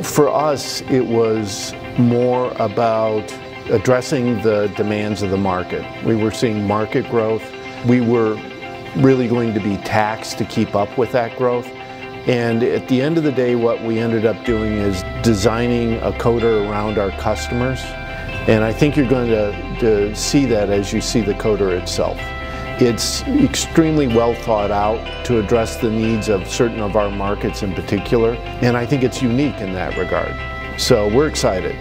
For us, it was more about addressing the demands of the market. We were seeing market growth. We were really going to be taxed to keep up with that growth. And at the end of the day, what we ended up doing is designing a coater around our customers. And I think you're going to, to see that as you see the coater itself. It's extremely well thought out to address the needs of certain of our markets in particular, and I think it's unique in that regard. So we're excited.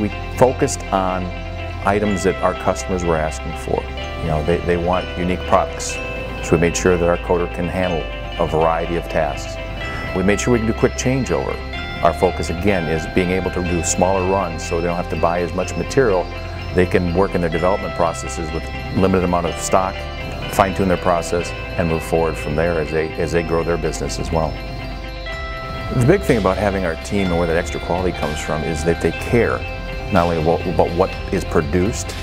We focused on items that our customers were asking for. You know, they, they want unique products. So we made sure that our coater can handle a variety of tasks. We made sure we can do quick changeover. Our focus again is being able to do smaller runs so they don't have to buy as much material. They can work in their development processes with limited amount of stock, fine tune their process, and move forward from there as they, as they grow their business as well. The big thing about having our team and where that extra quality comes from is that they care not only about what is produced,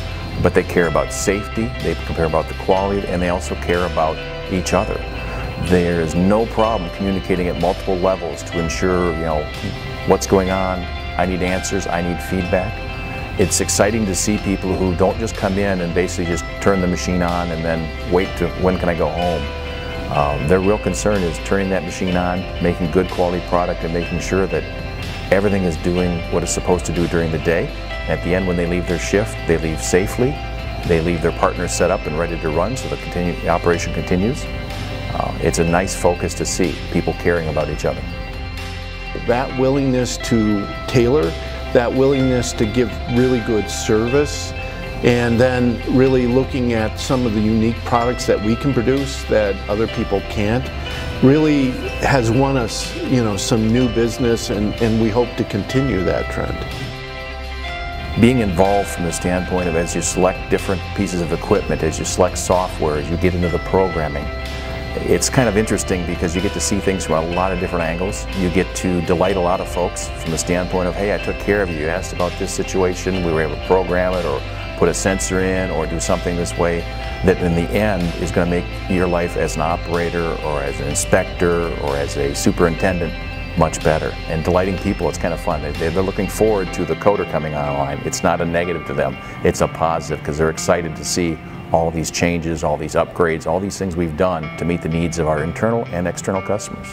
but they care about safety, they care about the quality, and they also care about each other. There is no problem communicating at multiple levels to ensure, you know, what's going on, I need answers, I need feedback. It's exciting to see people who don't just come in and basically just turn the machine on and then wait to when can I go home. Um, their real concern is turning that machine on, making good quality product and making sure that everything is doing what it's supposed to do during the day. At the end, when they leave their shift, they leave safely. They leave their partners set up and ready to run so the, continue, the operation continues. Uh, it's a nice focus to see people caring about each other. That willingness to tailor, that willingness to give really good service, and then really looking at some of the unique products that we can produce that other people can't really has won us you know some new business and, and we hope to continue that trend. Being involved from the standpoint of as you select different pieces of equipment as you select software as you get into the programming it's kind of interesting because you get to see things from a lot of different angles. You get to delight a lot of folks from the standpoint of, hey, I took care of you. You asked about this situation. We were able to program it or put a sensor in or do something this way that in the end is going to make your life as an operator or as an inspector or as a superintendent much better. And delighting people, it's kind of fun. They're looking forward to the coater coming online. It's not a negative to them, it's a positive because they're excited to see all these changes, all these upgrades, all these things we've done to meet the needs of our internal and external customers.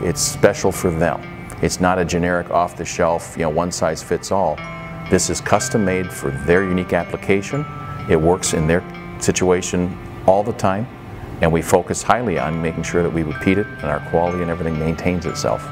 It's special for them. It's not a generic off-the-shelf, you know, one size fits all. This is custom made for their unique application. It works in their situation all the time, and we focus highly on making sure that we repeat it and our quality and everything maintains itself.